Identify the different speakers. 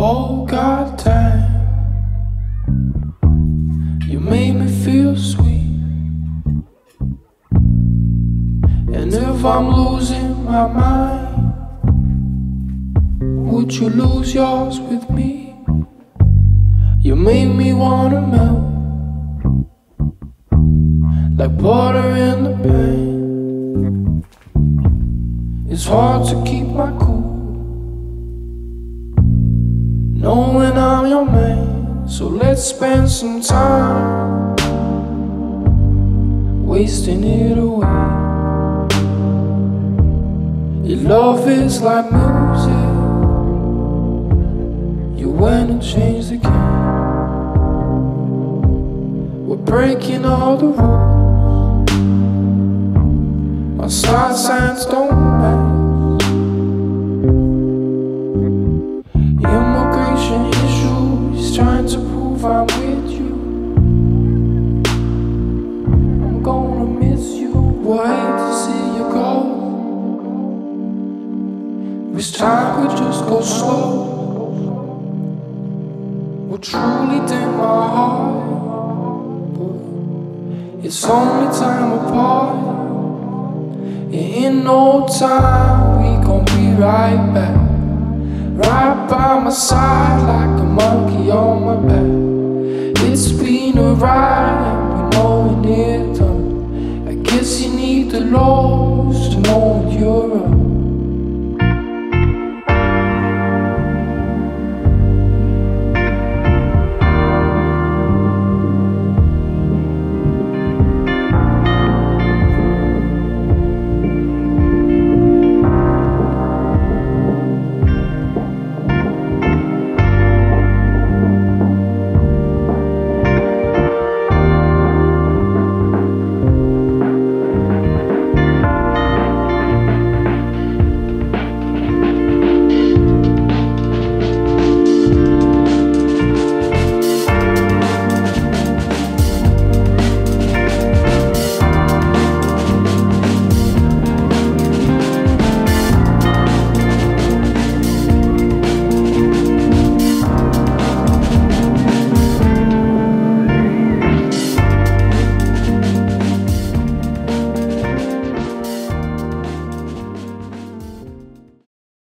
Speaker 1: Oh God time. You made me feel sweet And if I'm losing my mind Would you lose yours with me? You made me wanna melt Like butter in the pan It's hard to keep my cool Knowing I'm your man, so let's spend some time wasting it away. Your love is like music, you went and changed the game. We're breaking all the rules, my side signs don't Wish time could just go slow. Will truly dim my heart. But it's only time apart. And in no time we gon' be right back right by my side.